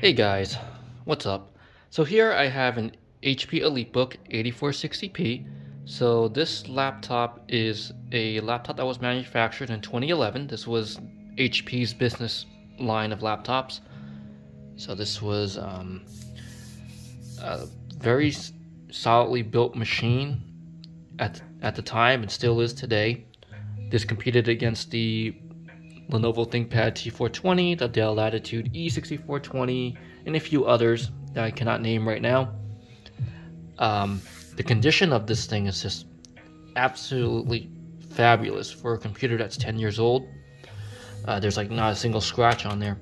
Hey guys, what's up? So here I have an HP EliteBook 8460p. So this laptop is a laptop that was manufactured in 2011. This was HP's business line of laptops. So this was um, a very solidly built machine at, at the time and still is today. This competed against the Lenovo ThinkPad T420, the Dell Latitude E6420, and a few others that I cannot name right now. Um, the condition of this thing is just absolutely fabulous for a computer that's 10 years old. Uh, there's like not a single scratch on there.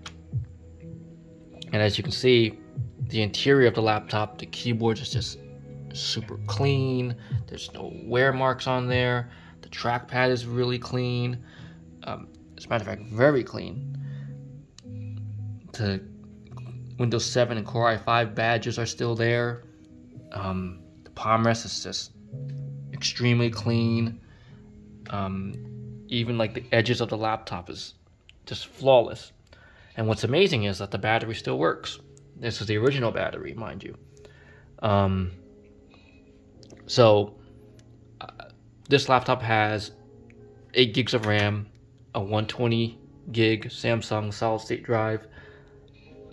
And as you can see, the interior of the laptop, the keyboard is just super clean. There's no wear marks on there. The trackpad is really clean. Um, as a matter of fact, very clean. The Windows 7 and Core i5 badges are still there. Um, the palm rest is just extremely clean. Um, even like the edges of the laptop is just flawless. And what's amazing is that the battery still works. This is the original battery, mind you. Um, so uh, this laptop has 8 gigs of RAM, a 120 gig Samsung solid state drive.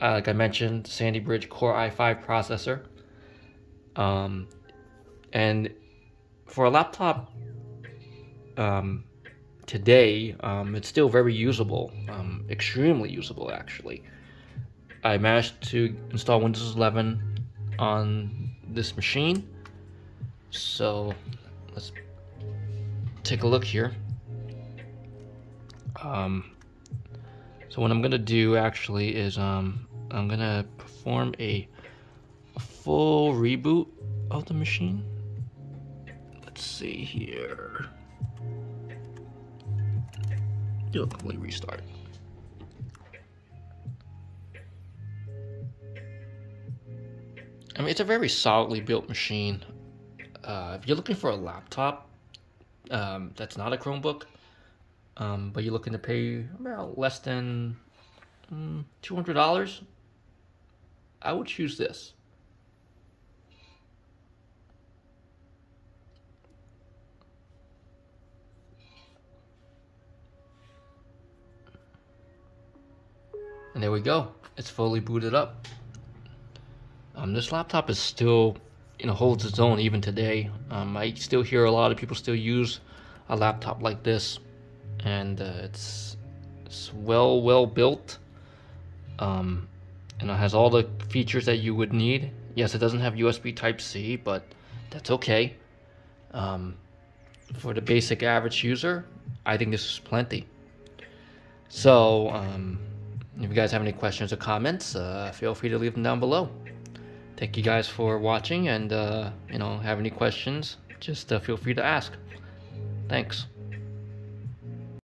Uh, like I mentioned, Sandy Bridge Core i5 processor. Um, and for a laptop um, today, um, it's still very usable, um, extremely usable actually. I managed to install Windows 11 on this machine. So let's take a look here. Um, so what I'm gonna do actually is um, I'm gonna perform a, a full reboot of the machine. Let's see here. Do a complete restart. I mean, it's a very solidly built machine. Uh, if you're looking for a laptop um, that's not a Chromebook, um, but you're looking to pay about less than mm, $200, I would choose this. And there we go. It's fully booted up. Um, this laptop is still, you know, holds its own even today. Um, I still hear a lot of people still use a laptop like this and uh, it's, it's well well built um, and it has all the features that you would need. Yes it doesn't have USB type C but that's okay. Um, for the basic average user I think this is plenty. So um, if you guys have any questions or comments uh, feel free to leave them down below. Thank you guys for watching and uh, you know have any questions just uh, feel free to ask. Thanks